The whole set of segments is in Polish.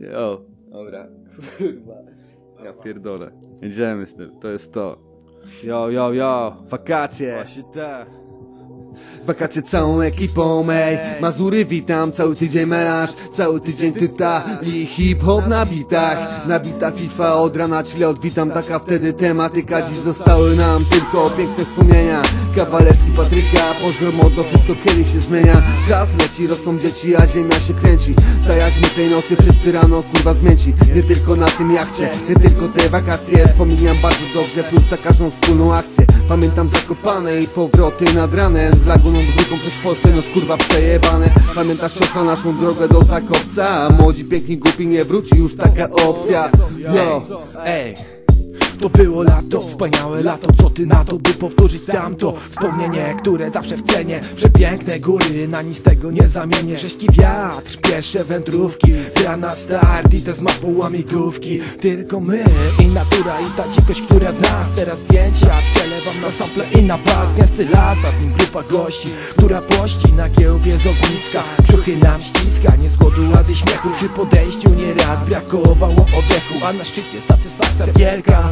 Jo, dobra, kurwa. Ja pierdolę. Jedziemy z tym, to jest to. Yo, yo, yo, wakacje. Właśnie tak. Wakacje całą ekipą, ej. Mazury witam, cały tydzień melanż Cały tydzień tyta i hip-hop na bitach. Nabita FIFA od rana, czyli odwitam Taka wtedy tematyka, dziś zostały nam tylko piękne wspomnienia Kawalerski Patryka, pozdro mordo, wszystko kiedyś się zmienia. Czas leci, rosną dzieci, a ziemia się kręci. Tak jak my tej nocy, wszyscy rano kurwa zmięci Nie tylko na tym jachcie, nie tylko te wakacje. Wspominam bardzo dobrze, plus za każdą wspólną akcję. Pamiętam zakopane i powroty nad ranem. Z laguną dwójką przez Polskę, no kurwa przejebane. Pamiętasz cioca naszą drogę do Zakopca? Młodzi, piękni, głupi, nie wróci już taka opcja. Yo, Ej, to było lato, wspaniałe lato Co ty na to, by powtórzyć tamto? Wspomnienie, które zawsze w cenie Przepiękne góry, na nic tego nie zamienię. Rześki wiatr, pierwsze wędrówki Z rana start i te z mapą łamigłówki. Tylko my i natura i ta dzikość, które w nas Teraz zdjęcia. Przelewam na sample i na pas Gęsty las, nad nim grupa gości Która pości na kiełbie z ogniska. Brzuchy nam ściska, nie z głodu, a ze śmiechu. Przy podejściu nieraz brakowało oddechu A na szczycie satysfakcja wielka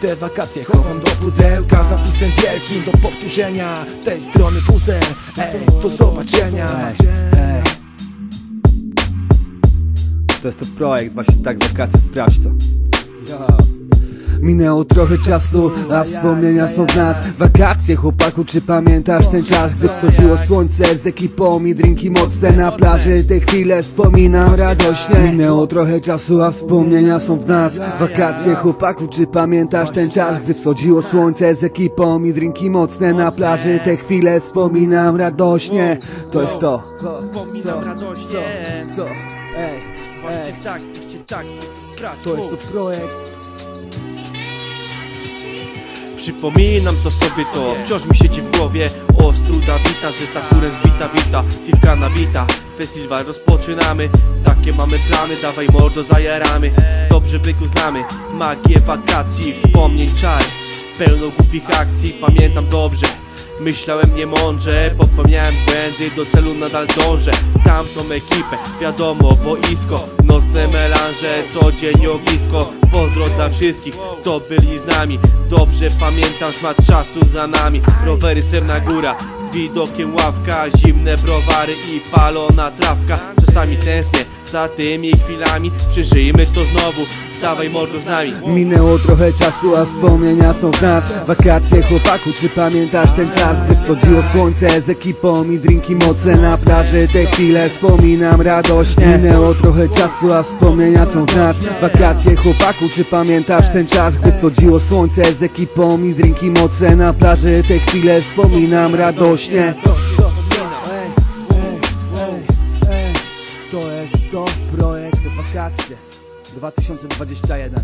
te wakacje chowam do pudełka z napisem wielkim do powtórzenia. Z tej strony fuzer, ej, do zobaczenia. Ej. To jest to projekt, właśnie tak wakacje, sprawdź to Minęło trochę czasu, a wspomnienia są w nas. Wakacje chłopaku, czy pamiętasz ten czas Gdy wschodziło słońce z ekipą i drinki mocne na plaży? Te chwile wspominam radośnie. Minęło trochę czasu, a wspomnienia są w nas. Wakacje chłopaku, czy pamiętasz ten czas Gdy wschodziło słońce z ekipą i drinki mocne na plaży? Te chwile wspominam radośnie. To jest to. Wspominam radośnie. Co? Ej, Właśnie tak, właśnie tak, to jest to projekt Przypominam to sobie to, wciąż mi siedzi w głowie Ostru Dawida, ze stakurem zbita wita Piwka nabita, festiwal rozpoczynamy Takie mamy plany, dawaj mordo zajaramy. Dobrze byku znamy, magię wakacji Wspomnień czar, pełno głupich akcji Pamiętam dobrze. Myślałem niemądrze, popełniałem błędy, do celu nadal dążę. Tamtą ekipę, wiadomo, boisko Nocne melanże, codziennie ognisko Pozdro dla wszystkich, co byli z nami. Dobrze pamiętam szmat czasu za nami. Rowery, srebrna góra, z widokiem ławka Zimne browary i palona trawka. Czasami tęsknię za tymi chwilami Przeżyjmy to znowu, dawaj mordo z nami. Minęło trochę czasu, a wspomnienia są w nas. Wakacje chłopaku, czy pamiętasz ten czas? Gdy wschodziło słońce z ekipą i drinki mocne na plaży Te chwile wspominam radośnie. Minęło trochę czasu, a wspomnienia są w nas. Wakacje chłopaku, czy pamiętasz ten czas? Gdy wschodziło słońce z ekipą i drinki mocne na plaży Te chwile wspominam radośnie To jest to projekt wakacje 2021